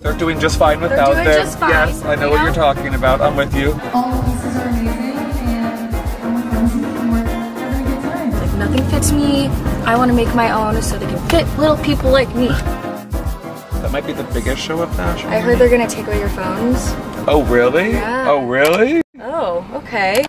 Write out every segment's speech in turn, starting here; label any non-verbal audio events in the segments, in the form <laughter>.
They're doing just fine without doing them. just fine, yes, I know you what know? you're talking about. I'm with you. All the pieces are amazing, and I'm with Lindsay, and we're having a good time. Like nothing fits me. I want to make my own so they can fit little people like me. That might be the biggest show of fashion. I heard they're gonna take away your phones. Oh, really? Yeah. Oh, really? Oh, okay.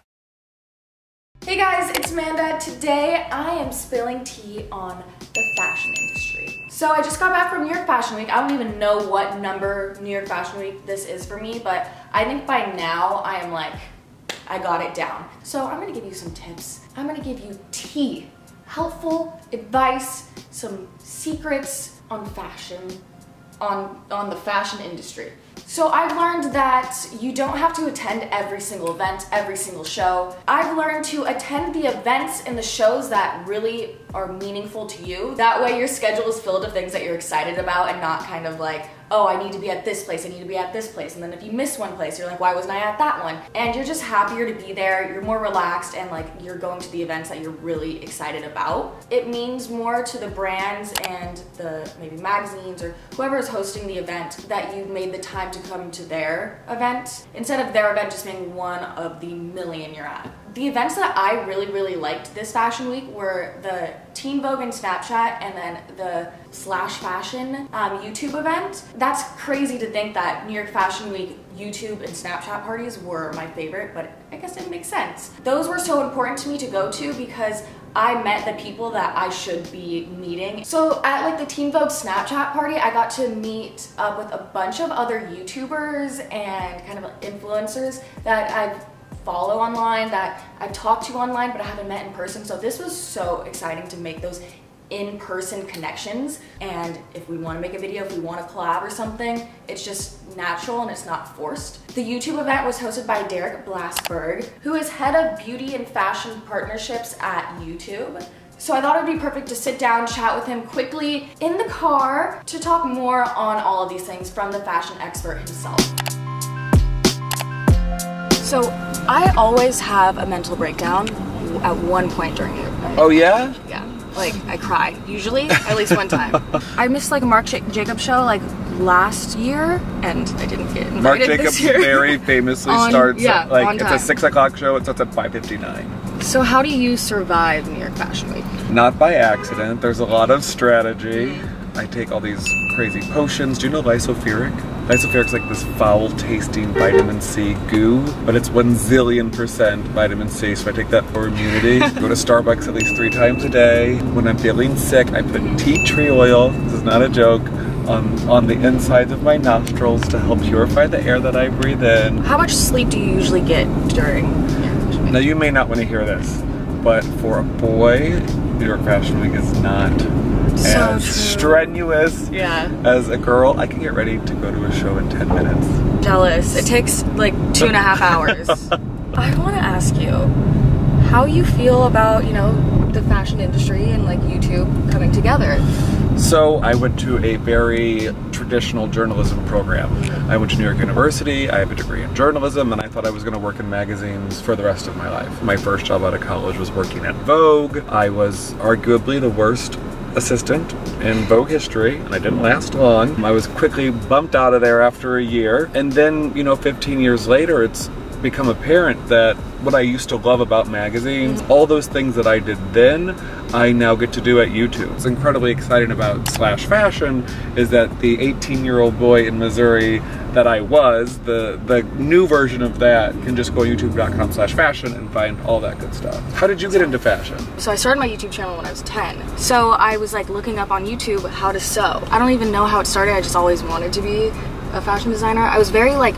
Hey guys, it's Amanda. Today I am spilling tea on the fashion industry. So I just got back from New York Fashion Week. I don't even know what number New York Fashion Week this is for me, but I think by now I am like, I got it down. So I'm gonna give you some tips. I'm gonna give you tea, helpful advice, some secrets on fashion, on, on the fashion industry. So I've learned that you don't have to attend every single event, every single show. I've learned to attend the events and the shows that really are meaningful to you. That way your schedule is filled with things that you're excited about and not kind of like, oh, I need to be at this place, I need to be at this place. And then if you miss one place, you're like, why wasn't I at that one? And you're just happier to be there, you're more relaxed, and like you're going to the events that you're really excited about. It means more to the brands and the maybe magazines or whoever is hosting the event that you made the time to come to their event instead of their event just being one of the million you're at. The events that I really, really liked this fashion week were the Teen Vogue and Snapchat and then the Slash Fashion um, YouTube event. That's crazy to think that New York Fashion Week YouTube and Snapchat parties were my favorite, but I guess it makes sense. Those were so important to me to go to because I met the people that I should be meeting. So at like the Teen Vogue Snapchat party, I got to meet up with a bunch of other YouTubers and kind of influencers that I've follow online that I've talked to online but I haven't met in person. So this was so exciting to make those in-person connections and if we want to make a video, if we want to collab or something, it's just natural and it's not forced. The YouTube event was hosted by Derek Blasberg, who is head of beauty and fashion partnerships at YouTube. So I thought it would be perfect to sit down, chat with him quickly in the car to talk more on all of these things from the fashion expert himself. So I always have a mental breakdown at one point during it. Oh, yeah? Yeah, like I cry usually at least one time. <laughs> I missed like a Marc Ja- Jacobs show like last year, and I didn't get invited Marc this Jacobs year. very <laughs> famously On- starts yeah, at, like it's a six o'clock show. It starts at five fifty nine. so how do you survive New York Fashion Week? Not by accident. There's a lot of strategy. I take all these crazy potions. Do you know Lypo-Spheric? Lypo-Spheric's like this foul-tasting vitamin C goo, but it's one zillion percent vitamin C. So I take that for immunity. <laughs> Go to Starbucks at least three times a day. When I'm feeling sick, I put tea tree oil. This is not a joke. On, on the insides of my nostrils to help purify the air that I breathe in. How much sleep do you usually get during New York Fashion Week? Now you may not want to hear this, but for a boy, New York Fashion Week is not So true. strenuous Yeah, as a girl. I can get ready to go to a show in 10 minutes. jealous. It takes like two and a half hours. <laughs> I want to ask you how you feel about you know the fashion industry and like YouTube coming together. So I went to a very traditional journalism program. I went to New York University, I have a degree in journalism, and I thought I was going to work in magazines for the rest of my life. My first job out of college was working at Vogue. I was arguably the worst assistant in Vogue history, and I didn't last long. I was quickly bumped out of there after a year. And then, you know, 15 years later, it's become apparent that what I used to love about magazines, all those things that I did then, I now get to do at YouTube. What's incredibly exciting about Slash Fashion is that the 18 year old boy in Missouri that I was, the, the new version of that, can just go youtube.com slash fashion and find all that good stuff. How did you get into fashion? So I started my YouTube channel when I was 10. So I was like looking up on YouTube how to sew. I don't even know how it started. I just always wanted to be a fashion designer. I was very like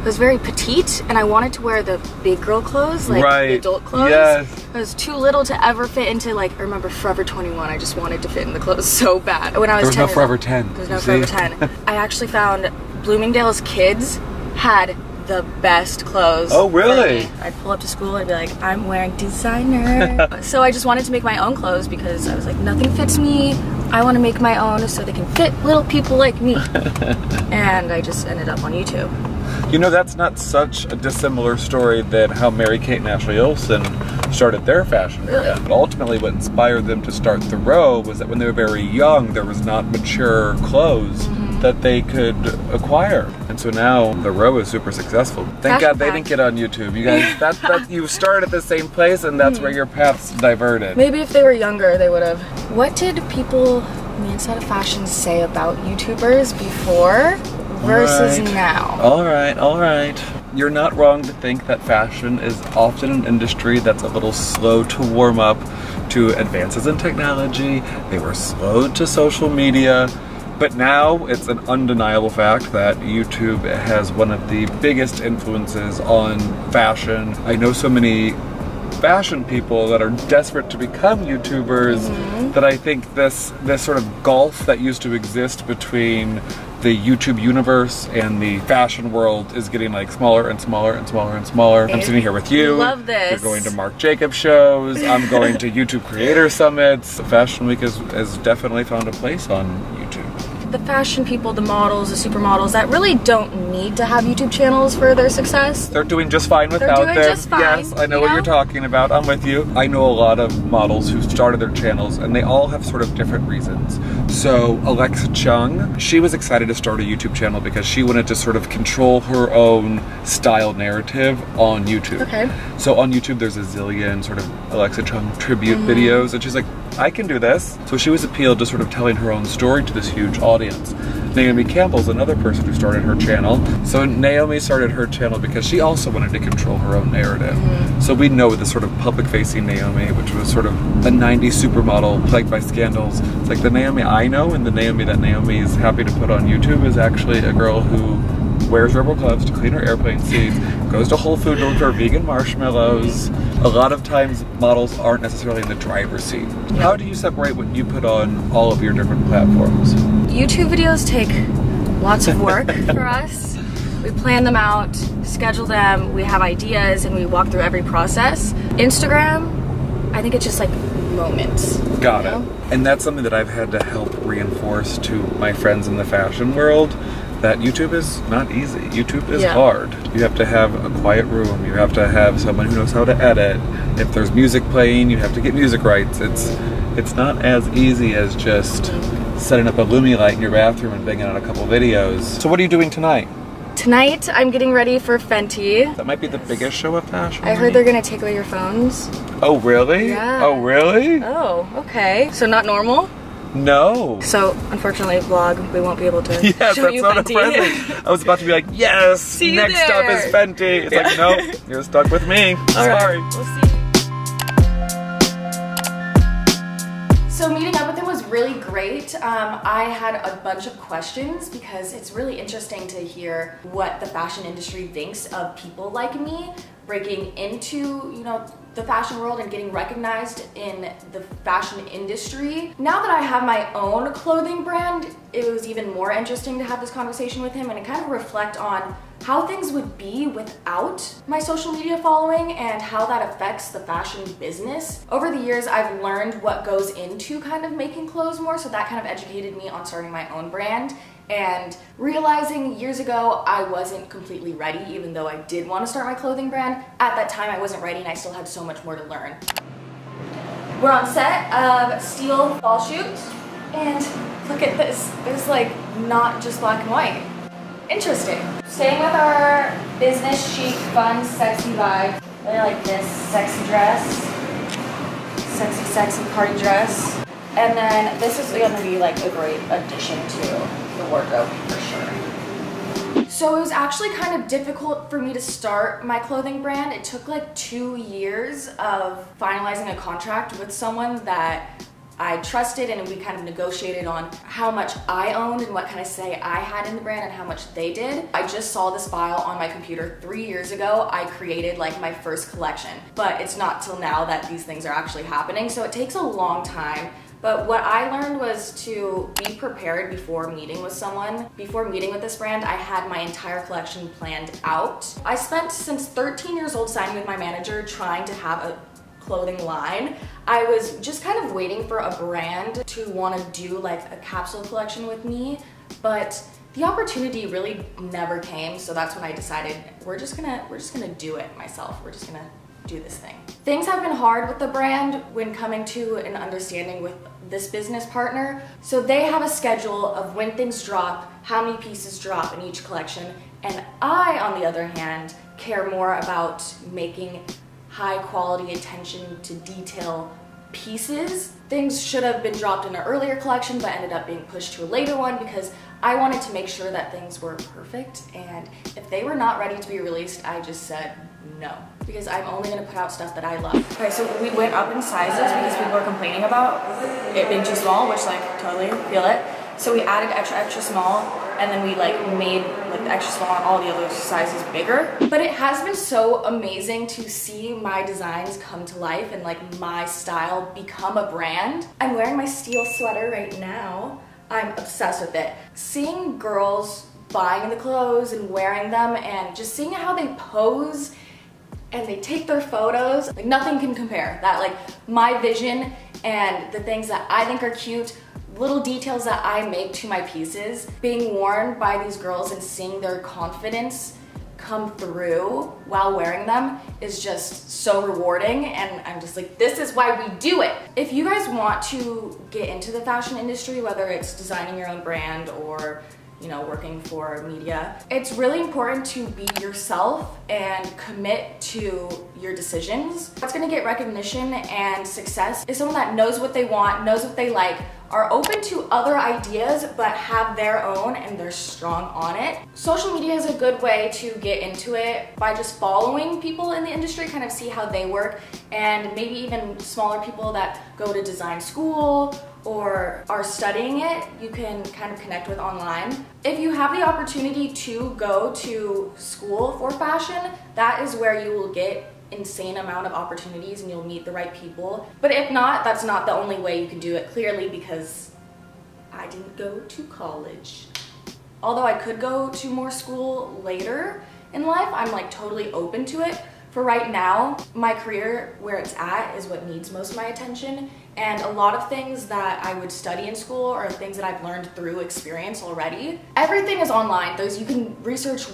I was very petite and I wanted to wear the big girl clothes, like the adult clothes. Yes. I was too little to ever fit into like I remember Forever 21. I just wanted to fit in the clothes <laughs> so bad. When I was There was 10 no Forever 10. There's no you Forever 10. I actually found Bloomingdale's kids had the best clothes. Oh, really? I'd pull up to school and be like, I'm wearing designer. <laughs> so I just wanted to make my own clothes because I was like, nothing fits me. I want to make my own so they can fit little people like me. <laughs> and I just ended up on YouTube. You know, that's not such a dissimilar story than how Mary Kate and Ashley Olsen started their fashion brand. But ultimately, what inspired them to start The Row was that when they were very young, there was not mature clothes mm-hmm. That they could acquire. And so now the row is super successful. Thank Fashion God they Pack. didn't get on YouTube. You guys, <laughs> that, that you started at the same place, and that's where hmm. your paths diverted. Maybe if they were younger, they would have. What did people on the inside of fashion say about YouTubers before versus Right. now? All right, all right. You're not wrong to think that fashion is often an industry that's a little slow to warm up to advances in technology. They were slow to social media. But now it's an undeniable fact that YouTube has one of the biggest influences on fashion. I know so many fashion people that are desperate to become YouTubers mm-hmm. that I think this this sort of gulf that used to exist between the YouTube universe and the fashion world is getting like smaller and smaller and smaller and smaller. I'm sitting here with you. Love this. You're going to Marc Jacobs shows. I'm going to <laughs> YouTube creator summits. Fashion Week has, has definitely found a place on YouTube. The fashion people, the models, the supermodels that really don't need to have YouTube channels for their success. They're doing just fine without doing them. just fine, yes, I know you what you're talking about. I'm with you. I know a lot of models who started their channels and they all have sort of different reasons. So, Alexa Chung, she was excited to start a YouTube channel because she wanted to sort of control her own style narrative on YouTube. Okay. So, on YouTube, there's a zillion sort of Alexa Chung tribute Mm-hmm. videos, and she's like, I can do this. So, she was appealed to sort of telling her own story to this huge audience. Naomi Campbell's another person who started her channel. So Naomi started her channel because she also wanted to control her own narrative. Mm-hmm. So we know the sort of public-facing Naomi, which was sort of a 90s supermodel plagued by scandals. It's like the Naomi I know and the Naomi that Naomi is happy to put on YouTube is actually a girl who wears rubber gloves to clean her airplane seats, goes to Whole Foods to look for vegan marshmallows. A lot of times models aren't necessarily in the driver's seat. How do you separate what you put on all of your different platforms? YouTube videos take lots of work <laughs> for us. We plan them out, schedule them, we have ideas, and we walk through every process. Instagram, I think it's just like moments. Got you it. know? And that's something that I've had to help reinforce to my friends in the fashion world that YouTube is not easy. YouTube is Yeah. hard. You have to have a quiet room. You have to have someone who knows how to edit. If there's music playing, you have to get music rights. It's it's not as easy as just setting up a Lumi light in your bathroom and banging out a couple videos. So what are you doing tonight? Tonight, I'm getting ready for Fenty. That might be the biggest show of fashion. I heard they're gonna take away your phones. Oh really? Yeah. Oh really? Oh, okay. So not normal. No. So unfortunately, vlog, we won't be able to <laughs> Yes, show that's you so Fenty. depressing. I was about to be like, yes, See you next up is there. Fenty. It's like, nope, <laughs> you're stuck with me. All right, Sorry. We'll see. So meeting up with him was really great. Um, I had a bunch of questions because it's really interesting to hear what the fashion industry thinks of people like me breaking into, you know, the fashion world and getting recognized in the fashion industry. Now that I have my own clothing brand, it was even more interesting to have this conversation with him and to kind of reflect on how things would be without my social media following and how that affects the fashion business. Over the years, I've learned what goes into kind of making clothes more, so that kind of educated me on starting my own brand and realizing years ago I wasn't completely ready, even though I did want to start my clothing brand. At that time, I wasn't ready and I still had so much more to learn. We're on set of Steele Fall Shoot, and look at this. It's like not just black and white. Interesting. Staying with our business chic, fun, sexy vibe. Really like this sexy dress. Sexy, sexy party dress. And then this is gonna be like a great addition to the wardrobe for sure. So it was actually kind of difficult for me to start my clothing brand. It took like two years of finalizing a contract with someone that I trusted and we kind of negotiated on how much I owned and what kind of say I had in the brand and how much they did. I just saw this file on my computer three years ago. I created like my first collection, but it's not till now that these things are actually happening. So it takes a long time. But what I learned was to be prepared before meeting with someone. Before meeting with this brand, I had my entire collection planned out. I spent since 13 years old signing with my manager trying to have a clothing line. I was just kind of waiting for a brand to want to do like a capsule collection with me, but the opportunity really never came. So that's when I decided we're just gonna we're just gonna do it myself. We're just gonna do this thing. Things have been hard with the brand when coming to an understanding with this business partner. So they have a schedule of when things drop, how many pieces drop in each collection, and I, on the other hand, care more about making high quality attention to detail pieces. Things should have been dropped in an earlier collection but ended up being pushed to a later one because I wanted to make sure that things were perfect and if they were not ready to be released, I just said no because I'm only gonna put out stuff that I love. Okay, so we went up in sizes because people were complaining about it being too small, which like totally feel it. So we added extra, extra small and then we like made like the extra small and all the other sizes bigger. But it has been so amazing to see my designs come to life and like my style become a brand. I'm wearing my Steele sweater right now. I'm obsessed with it. Seeing girls buying the clothes and wearing them and just seeing how they pose and they take their photos, like nothing can compare. That like my vision and the things that I think are cute little details that I make to my pieces being worn by these girls and seeing their confidence come through while wearing them is just so rewarding and I'm just like this is why we do it. If you guys want to get into the fashion industry whether it's designing your own brand or you know, working for media. It's really important to be yourself and commit to your decisions. What's gonna get recognition and success is someone that knows what they want, knows what they like, are open to other ideas but have their own and they're strong on it. Social media is a good way to get into it by just following people in the industry, kind of see how they work and maybe even smaller people that go to design school or are studying it, you can kind of connect with online. If you have the opportunity to go to school for fashion, that is where you will get insane amount of opportunities and you'll meet the right people. But if not, that's not the only way you can do it clearly because I didn't go to college. Although I could go to more school later in life, I'm like totally open to it. For right now, my career where it's at is what needs most of my attention and a lot of things that I would study in school are things that I've learned through experience already. Everything is online. Those you can research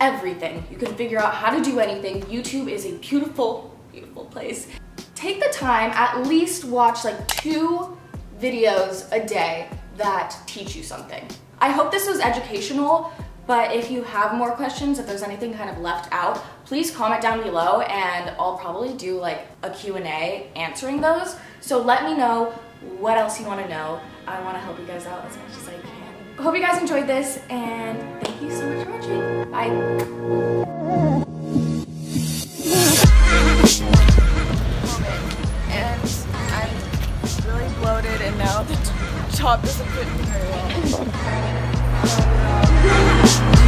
everything. You can figure out how to do anything. YouTube is a beautiful, beautiful place. Take the time, at least watch like two videos a day that teach you something. I hope this was educational, but if you have more questions, if there's anything kind of left out, please comment down below and I'll probably do like a Q&A answering those. So let me know what else you want to know. I want to help you guys out as much as I can. Hope you guys enjoyed this and thank you so much for watching. Bye. and now the top doesn't fit me very well.